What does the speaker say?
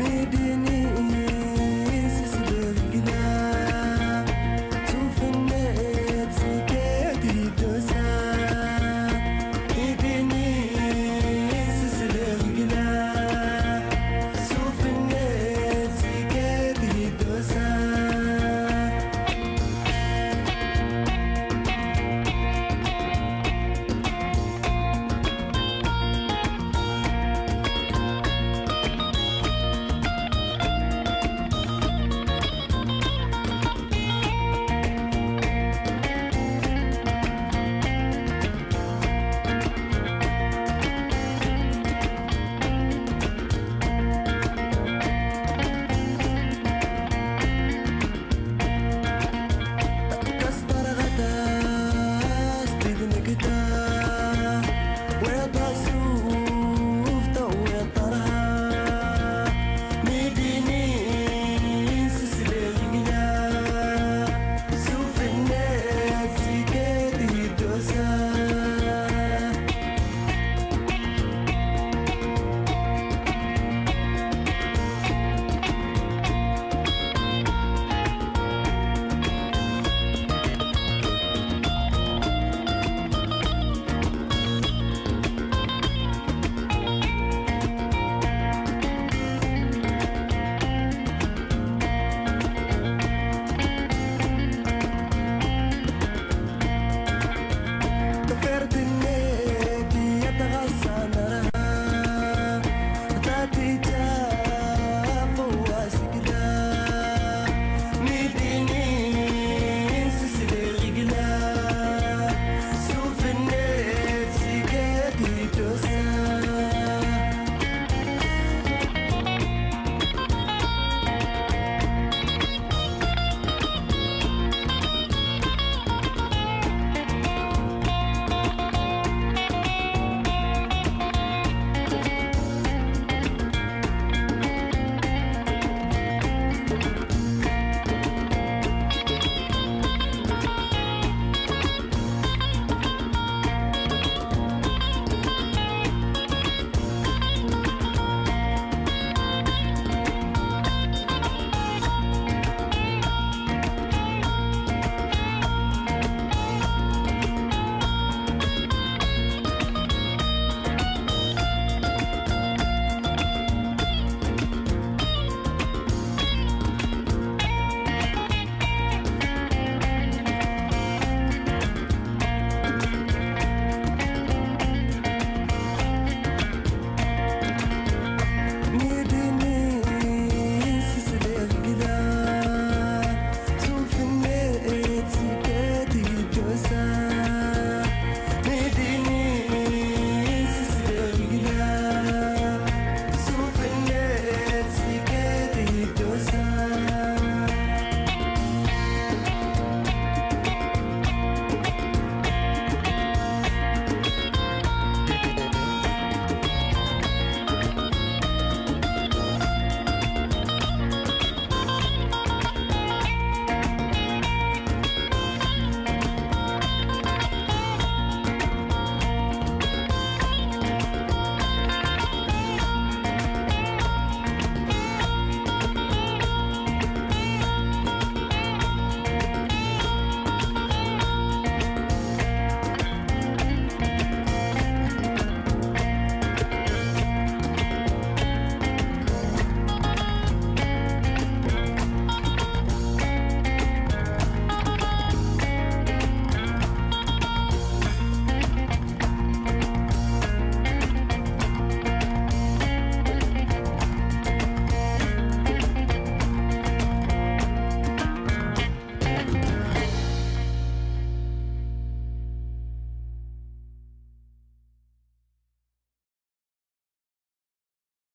Maybe.